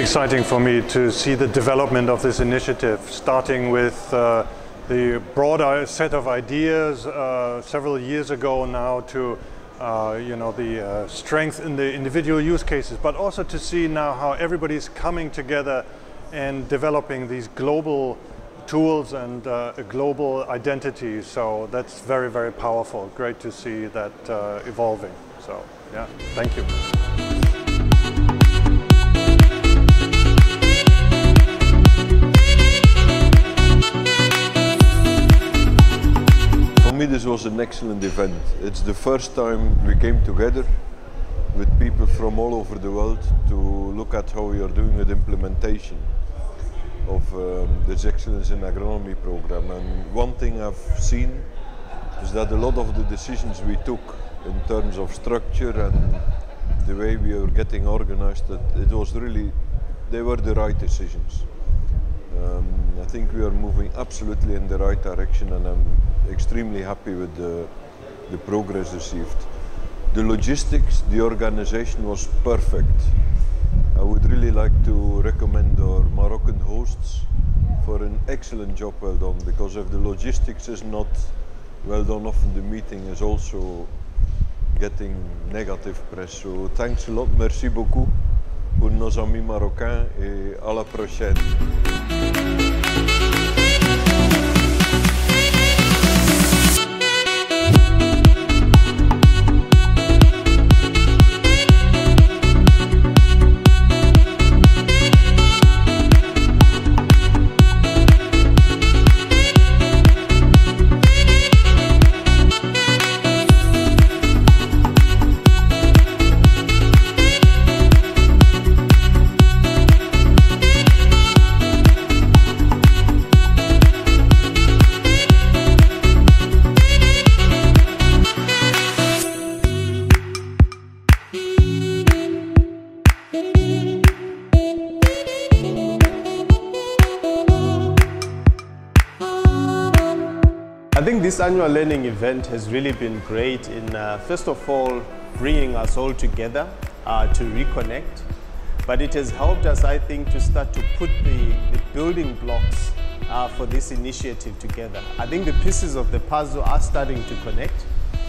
exciting for me to see the development of this initiative, starting with uh, the broader set of ideas uh, several years ago now to uh, you know the uh, strength in the individual use cases, but also to see now how everybody's coming together and developing these global tools and uh, a global identity. So that's very very powerful. Great to see that uh, evolving. So yeah, thank you. Me this was an excellent event. It's the first time we came together with people from all over the world to look at how we are doing with implementation of um, this Excellence in Agronomy program. And one thing I've seen is that a lot of the decisions we took in terms of structure and the way we were getting organized, that it was really, they were the right decisions. Um, I think we are moving absolutely in the right direction and I'm extremely happy with the, the progress achieved. The logistics, the organization was perfect. I would really like to recommend our Moroccan hosts for an excellent job well done because if the logistics is not well done often the meeting is also getting negative press. So thanks a lot, merci beaucoup un nosomi marocà i eh, a la proxet. I think this annual learning event has really been great in, uh, first of all, bringing us all together uh, to reconnect. But it has helped us, I think, to start to put the, the building blocks uh, for this initiative together. I think the pieces of the puzzle are starting to connect,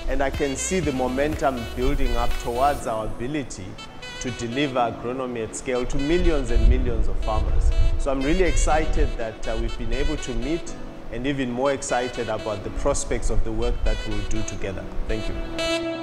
and I can see the momentum building up towards our ability to deliver agronomy at scale to millions and millions of farmers. So I'm really excited that uh, we've been able to meet and even more excited about the prospects of the work that we'll do together. Thank you.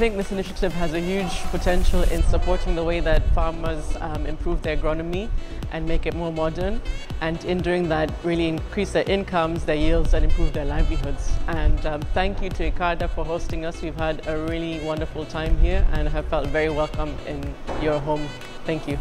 Think this initiative has a huge potential in supporting the way that farmers um, improve their agronomy and make it more modern and in doing that really increase their incomes, their yields and improve their livelihoods. And um, thank you to ICARDA for hosting us. We've had a really wonderful time here and have felt very welcome in your home. Thank you.